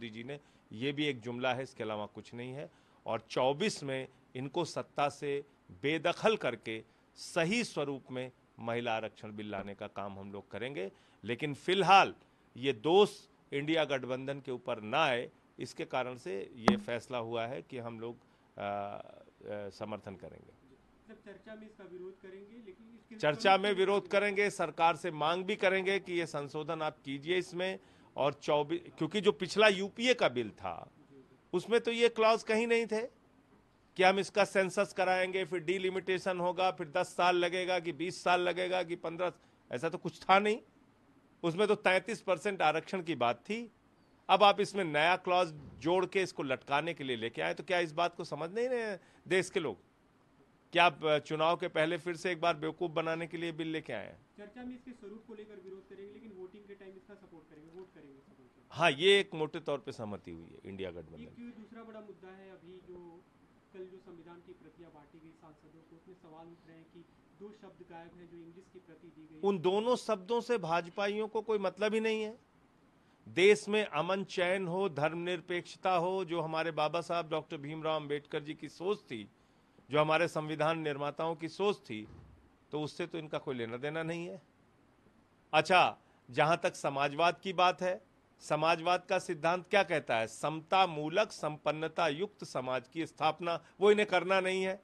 मोदी जी ने ये भी एक जुमला है इसके अलावा कुछ नहीं है। और 24 में इनको सत्ता से बेदखल करके सही स्वरूप में महिला आरक्षण बिल लाने का काम हम लोग करेंगे। लेकिन फ़िलहाल ये दोष इंडिया गठबंधन के ऊपर ना आए इसके कारण से ये फैसला हुआ है कि हम लोग आ, आ, समर्थन करेंगे। चर्चा में इसका विरोध करेंगे लेकिन चर्चा में विरोध करेंगे सरकार से मांग भी करेंगे कि ये संशोधन आप कीजिए इसमें। और चौबीस क्योंकि जो पिछला यूपीए का बिल था, उसमें तो ये क्लॉज कहीं नहीं थे कि हम इसका सेंसस कराएँगे, फिर डीलिमिटेशन होगा, फिर 10 साल लगेगा कि 20 साल लगेगा कि 15 ऐसा तो कुछ था नहीं। उसमें तो 33 परसेंट आरक्षण की बात थी। अब आप इसमें नया क्लॉज जोड़ के इसको लटकाने के लिए लेके आए तो क्या इस बात को समझ नहीं रहे देश के लोग? क्या आप चुनाव के पहले फिर से एक बार बेवकूफ़ बनाने के लिए बिल लेके आए हैं? चर्चा में इसके स्वरूप को लेकर विरोध करेंगे लेकिन वोटिंग के टाइम इसका सपोर्ट करेंगे वोट करेंगे हाँ ये एक मोटे तौर पे सहमति हुई है इंडिया गठबंधन दूसरा बड़ा मुद्दा है अभी जो कल जो संविधान की प्रतियाँ बांटी गई सांसदों को उसमें सवाल उठ रहे हैं कि दो शब्द गायब है जो इंग्लिश की प्रति दी गई। उन दोनों शब्दों से भाजपाइयों को कोई मतलब ही नहीं है। देश में अमन चैन हो धर्मनिरपेक्षता हो जो हमारे बाबा साहब डॉक्टर भीमराव अंबेडकर जी की सोच थी जो हमारे संविधान निर्माताओं की सोच थी तो उससे तो इनका कोई लेना देना नहीं है। अच्छा जहाँ तक समाजवाद की बात है, समाजवाद का सिद्धांत क्या कहता है? समता मूलक संपन्नता युक्त समाज की स्थापना, वो इन्हें करना नहीं है।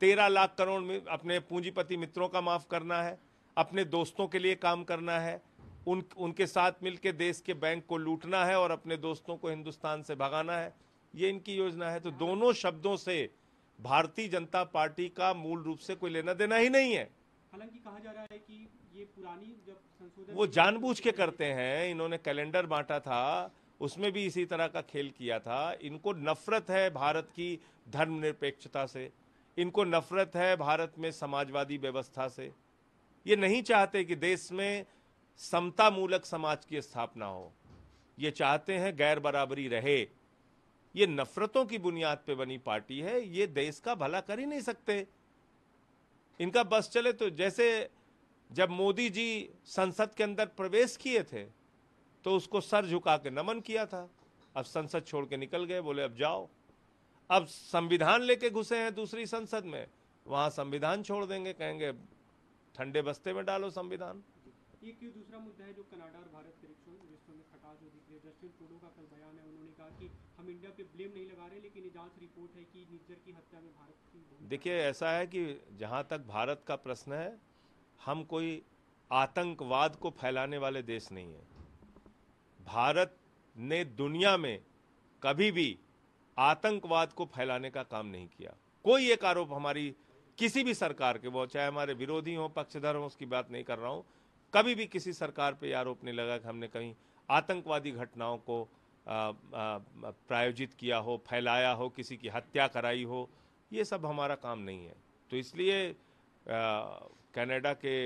तेरह लाख करोड़ में अपने पूंजीपति मित्रों का माफ़ करना है, अपने दोस्तों के लिए काम करना है, उन, उनके साथ मिलकर देश के बैंक को लूटना है और अपने दोस्तों को हिंदुस्तान से भगाना है, ये इनकी योजना है। तो दोनों शब्दों से भारतीय जनता पार्टी का मूल रूप से कोई लेना देना ही नहीं है। हालाँकि कहा जा रहा है कि ये पुरानी जब संशोधन वो जानबूझ के करते हैं इन्होंने कैलेंडर बांटा था उसमें भी इसी तरह का खेल किया था। इनको नफरत है भारत की धर्मनिरपेक्षता से इनको नफरत है भारत में समाजवादी व्यवस्था से। ये नहीं चाहते कि देश में समता मूलक समाज की स्थापना हो। ये चाहते हैं गैर बराबरी रहे। ये नफरतों की बुनियाद पे बनी पार्टी है, ये देश का भला कर ही नहीं सकते। इनका बस चले तो जैसे जब मोदी जी संसद के अंदर प्रवेश किए थे तो उसको सर झुका के नमन किया था। अब संसद छोड़ के निकल गए, बोले, अब जाओ। अब संविधान लेके घुसे हैं दूसरी संसद में। वहाँ संविधान छोड़ देंगे, कहेंगे, ठंडे बस्ते में डालो संविधान। ये क्यों दूसरा मुद्दा है जो कनाडा और भारत के रिश्तों में खटास जो दिख रही है? जस्टिन ट्रूडो का कल बयान है, उन्होंने कहा कि हम इंडिया पे ब्लेम नहीं लगा रहे, लेकिन जाँच रिपोर्ट है कि निज्जर की हत्या में भारत की देखिए, ऐसा है कि जहाँ तक भारत का प्रश्न है, हम कोई आतंकवाद को फैलाने वाले देश नहीं है। भारत ने दुनिया में कभी भी आतंकवाद को फैलाने का काम नहीं किया। कोई एक आरोप हमारी किसी भी सरकार के, वो चाहे हमारे विरोधी हो, पक्षधर हो, उसकी बात नहीं कर रहा हूँ। कभी भी किसी सरकार पे आरोप नहीं लगा कि हमने कहीं आतंकवादी घटनाओं को प्रायोजित किया हो, फैलाया हो, किसी की हत्या कराई हो, ये सब हमारा काम नहीं है। तो इसलिए कनाडा के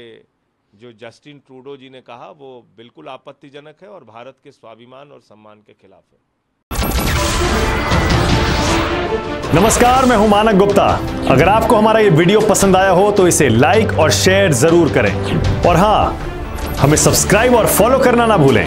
जो जस्टिन ट्रूडो जी ने कहा, वो बिल्कुल आपत्तिजनक है और भारत के स्वाभिमान और सम्मान के खिलाफ है। नमस्कार, मैं हूँ मानक गुप्ता। अगर आपको हमारा ये वीडियो पसंद आया हो तो इसे लाइक और शेयर ज़रूर करें। और हाँ, हमें सब्सक्राइब और फॉलो करना ना भूलें।